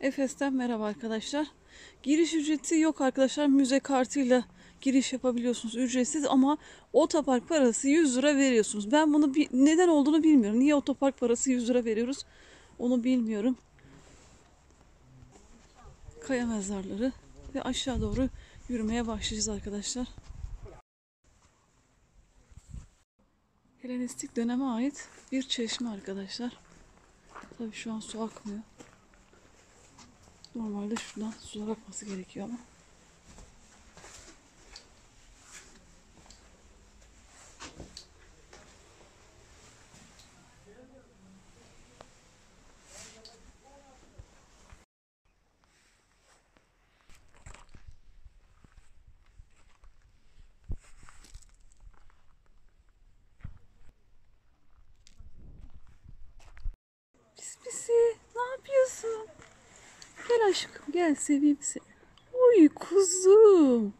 Efes'ten merhaba arkadaşlar. Giriş ücreti yok arkadaşlar. Müze kartıyla giriş yapabiliyorsunuz ücretsiz ama otopark parası 100 lira veriyorsunuz. Ben bunu bi- neden olduğunu bilmiyorum. Niye otopark parası 100 lira veriyoruz onu bilmiyorum. Kaya mezarları ve aşağı doğru yürümeye başlayacağız arkadaşlar. Helenistik döneme ait bir çeşme arkadaşlar. Tabii şu an su akmıyor. Normalde şuradan sular akması gerekiyor ama. Pis pisi ne yapıyorsun? Gel aşkım gel seveyim seni. Oy kuzum.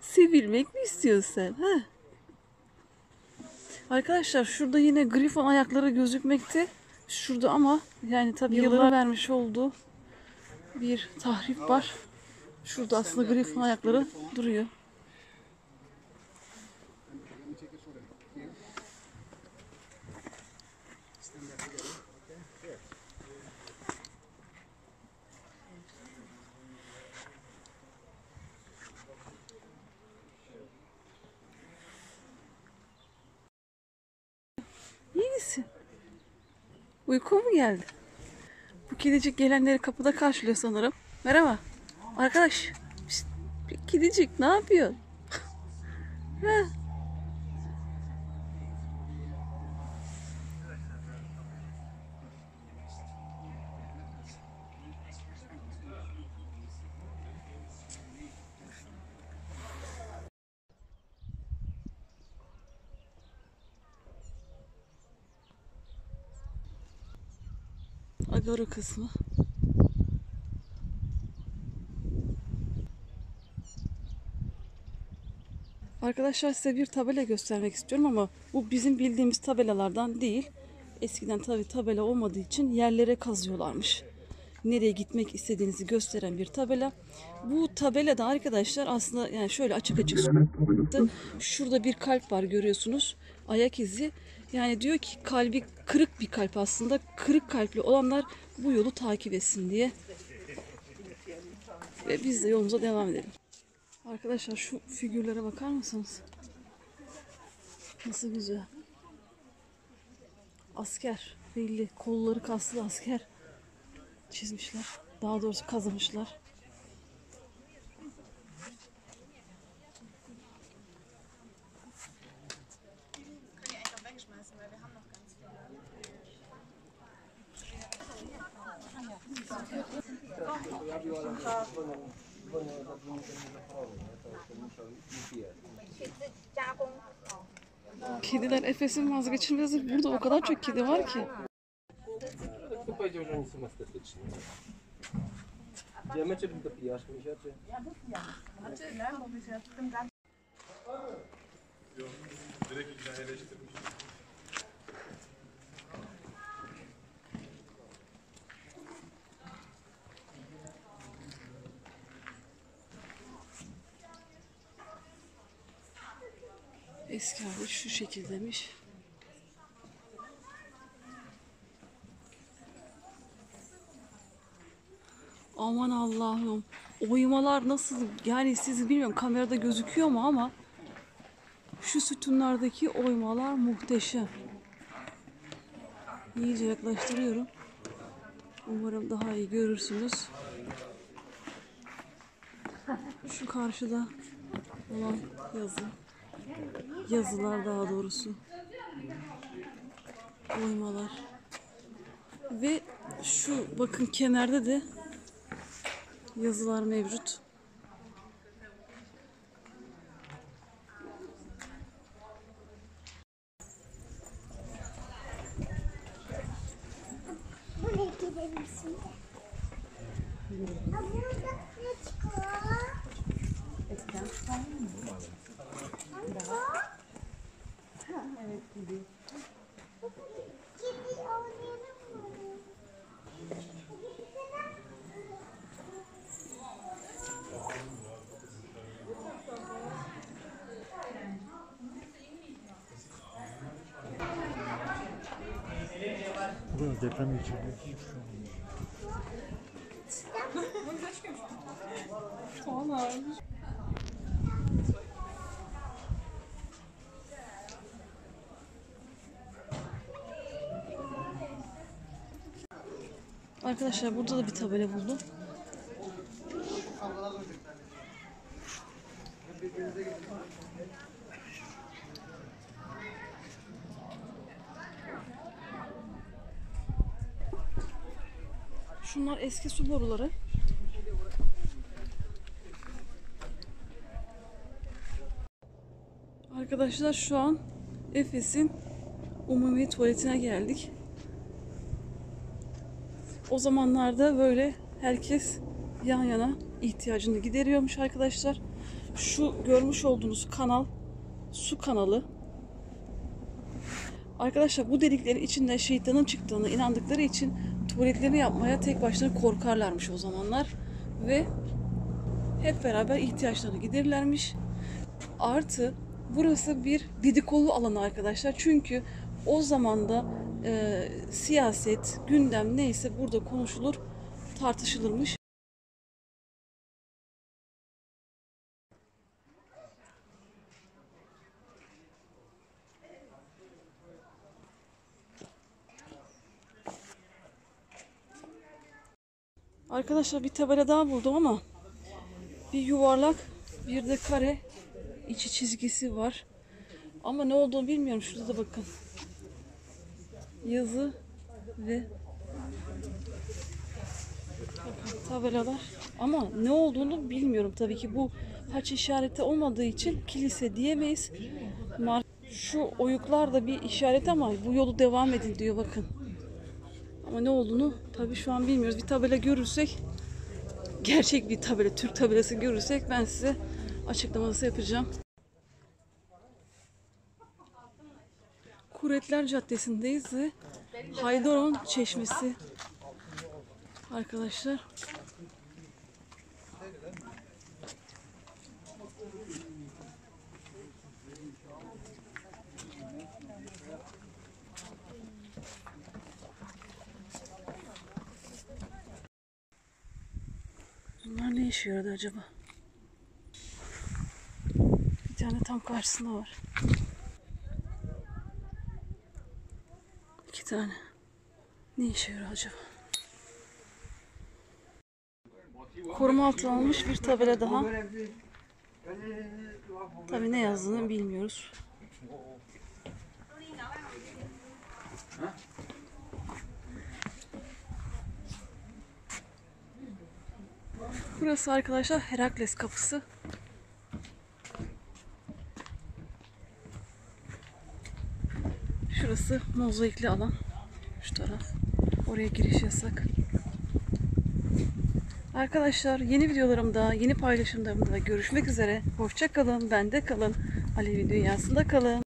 Sevilmek mi istiyorsun sen? Ha? Arkadaşlar şurada yine grifon ayakları gözükmekte. Şurada ama yani tabii yılların vermiş olduğu bir tahrip var. Şurada aslında grifon ayakları duruyor. İyi misin? Uykun mu geldi? Bu kedicik gelenleri kapıda karşılıyor sanırım. Merhaba. Arkadaş. Bir kedicik ne yapıyorsun? Agora kısmı. Arkadaşlar size bir tabela göstermek istiyorum ama bu bizim bildiğimiz tabelalardan değil. Eskiden tabi tabela olmadığı için yerlere kazıyorlarmış. Nereye gitmek istediğinizi gösteren bir tabela. Bu tabelada arkadaşlar aslında yani şöyle açık açık. Şurada bir kalp var görüyorsunuz. Ayak izi. Yani diyor ki kalbi kırık bir kalp aslında. Kırık kalpli olanlar bu yolu takip etsin diye. Ve biz de yolumuza devam edelim. Arkadaşlar şu figürlere bakar mısınız? Nasıl güzel. Asker belli. Kolları kaslı asker çizmişler. Daha doğrusu kazımışlar. Kediler Efes'in vazgeçilmezi. Burada o kadar çok kedi var ki. Czy dopijasz, Misia, czy... Eski hali şu şekildemiş. Aman Allah'ım. Oymalar nasıl yani siz bilmiyorum kamerada gözüküyor mu ama şu sütunlardaki oymalar muhteşem. İyice yaklaştırıyorum. Umarım daha iyi görürsünüz. Şu karşıda olan yazı yazılar daha doğrusu. Oymalar. Ve şu bakın kenarda da yazılar mevcut. Buraya gidelim şimdi. Ha, burada ne çıkıyor? Kedi oynayalım mı? Hadi gitsene. Biraz deprem geçirdi. Şey. Arkadaşlar burada da bir tabela buldum. Şunlar eski su boruları. Arkadaşlar şu an Efes'in umumi tuvaletine geldik. O zamanlarda böyle herkes yan yana ihtiyacını gideriyormuş arkadaşlar. Şu görmüş olduğunuz kanal su kanalı. Arkadaşlar bu deliklerin içinde şeytanın çıktığını inandıkları için tuvaletlerini yapmaya tek başına korkarlarmış o zamanlar. Ve hep beraber ihtiyaçlarını giderirlermiş. Artı burası bir dedikodu alanı arkadaşlar. Çünkü o zamanda e, siyaset, gündem neyse burada konuşulur, tartışılırmış. Arkadaşlar bir tabela daha buldum ama bir yuvarlak bir de kare içi çizgisi var. Ama ne olduğunu bilmiyorum. Şurada da bakın. Yazı ve tabelalar. Ama ne olduğunu bilmiyorum. Tabii ki bu haç işareti olmadığı için kilise diyemeyiz. Şu oyuklar da bir işaret ama bu yolu devam edin diyor bakın. Ama ne olduğunu tabii şu an bilmiyoruz. Bir tabela görürsek gerçek bir tabela, Türk tabelası görürsek ben size açıklaması yapacağım. Kuretler Caddesi'ndeyiz ve Haydaron Çeşmesi arkadaşlar. Bunlar ne işe yaradı acaba? Bir tane tam karşısında var. İki tane. Ne işe acaba? Koruma altına alınmış bir tabela daha. Tabii ne yazdığını bilmiyoruz. Burası arkadaşlar Herakles kapısı. Şurası mozaikli alan. Şu taraf. Oraya giriş yasak. Arkadaşlar yeni videolarımda, yeni paylaşımlarımda görüşmek üzere. Hoşça kalın, bende kalın. Alevi dünyasında kalın.